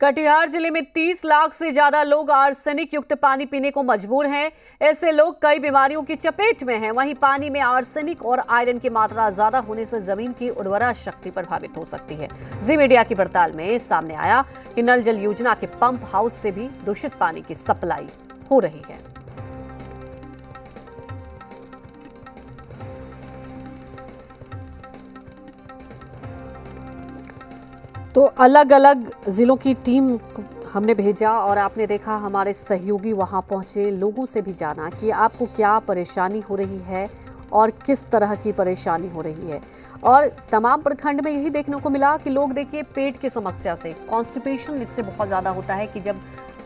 कटिहार ज़िले में 30 लाख से ज़्यादा लोग आर्सेनिक युक्त पानी पीने को मजबूर हैं। ऐसे लोग कई बीमारियों की चपेट में हैं। वहीं पानी में आर्सेनिक और आयरन की मात्रा ज़्यादा होने से ज़मीन की उर्वरा शक्ति प्रभावित हो सकती है। जी मीडिया की पड़ताल में सामने आया कि नल जल योजना के पंप हाउस से भी दूषित पानी की सप्लाई हो रही है। तो अलग अलग ज़िलों की टीम हमने भेजा और आपने देखा हमारे सहयोगी वहाँ पहुँचे, लोगों से भी जाना कि आपको क्या परेशानी हो रही है और किस तरह की परेशानी हो रही है। और तमाम प्रखंड में यही देखने को मिला कि लोग देखिए पेट की समस्या से कॉन्स्टिपेशन इससे बहुत ज़्यादा होता है कि जब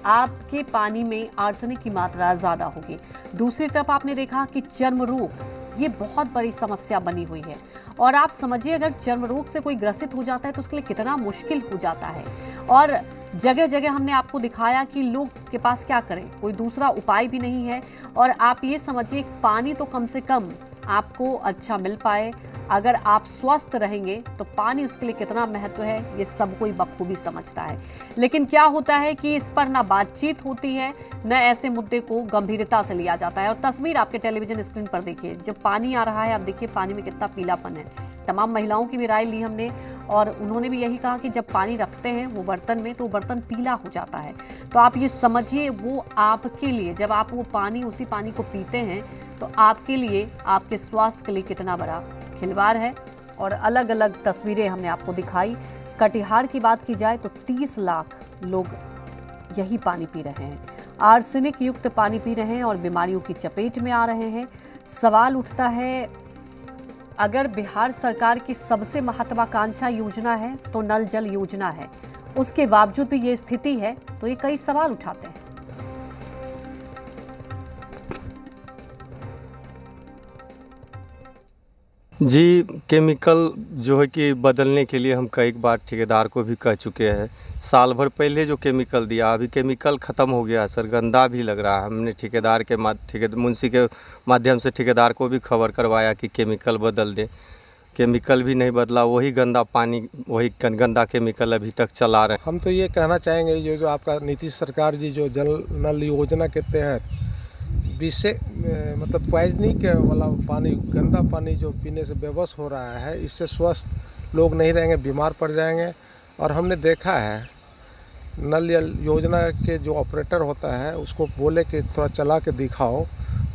आपके पानी में आर्सेनिक की मात्रा ज़्यादा होगी। दूसरी तरफ़ आपने देखा कि चर्म रोग, ये बहुत बड़ी समस्या बनी हुई है। और आप समझिए, अगर चर्म रोग से कोई ग्रसित हो जाता है तो उसके लिए कितना मुश्किल हो जाता है। और जगह जगह हमने आपको दिखाया कि लोग के पास क्या करें, कोई दूसरा उपाय भी नहीं है। और आप ये समझिए, पानी तो कम से कम आपको अच्छा मिल पाए अगर आप स्वस्थ रहेंगे तो पानी उसके लिए कितना महत्व है, ये सब कोई बखूबी समझता है। लेकिन क्या होता है कि इस पर ना बातचीत होती है, न ऐसे मुद्दे को गंभीरता से लिया जाता है। और तस्वीर आपके टेलीविज़न स्क्रीन पर देखिए, जब पानी आ रहा है, आप देखिए पानी में कितना पीलापन है। तमाम महिलाओं की भी राय ली हमने, और उन्होंने भी यही कहा कि जब पानी रखते हैं, वो बर्तन में तो बर्तन पीला हो जाता है। तो आप ये समझिए, वो आपके लिए, जब आप वो पानी, उसी पानी को पीते हैं तो आपके लिए, आपके स्वास्थ्य के लिए कितना बड़ा खिलवाड़ है और अलग अलग तस्वीरें हमने आपको दिखाई। कटिहार की बात की जाए तो 30 लाख लोग यही पानी पी रहे हैं। आर्सेनिक युक्त पानी पी रहे हैं और बीमारियों की चपेट में आ रहे हैं। सवाल उठता है, अगर बिहार सरकार की सबसे महत्वाकांक्षा योजना है तो नल जल योजना है। उसके बावजूद भी ये स्थिति है तो ये कई सवाल उठाते हैं। जी, केमिकल जो है कि बदलने के लिए हम कई बार ठेकेदार को भी कह चुके हैं। साल भर पहले जो केमिकल दिया, अभी केमिकल ख़त्म हो गया सर, गंदा भी लग रहा है। हमने ठेकेदार के ठेके मुंशी के माध्यम से ठेकेदार को भी खबर करवाया कि केमिकल बदल दे। केमिकल भी नहीं बदला, वही गंदा पानी, वही गंदा केमिकल अभी तक चला रहे हम तो ये कहना चाहेंगे जो जो आपका नीतीश सरकार जी जो जल, नल योजना के तहत विषय मतलब पॉइजनिक वाला पानी गंदा पानी जो पीने से बेबस हो रहा है इससे स्वस्थ लोग नहीं रहेंगे बीमार पड़ जाएँगे। और हमने देखा है नल योजना के जो ऑपरेटर होता है उसको बोले कि थोड़ा चला के दिखाओ।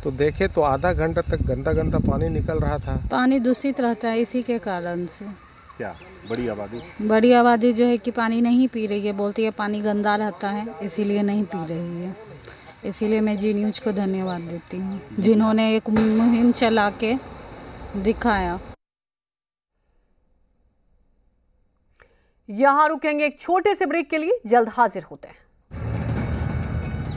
तो देखे तो आधा घंटा तक गंदा गंदा पानी निकल रहा था। पानी दूषित रहता है इसी के कारण से। क्या? बड़ी आबादी? बड़ी आबादी जो है कि पानी नहीं पी रही है बोलती है पानी गंदा रहता है इसीलिए नहीं पी रही है। इसीलिए मैं जी न्यूज़ को धन्यवाद देती हूँ, जिन्होंने एक मुहिम चला के दिखाया। यहाँ रुकेंगे एक छोटे से ब्रेक के लिए, जल्द हाजिर होते हैं।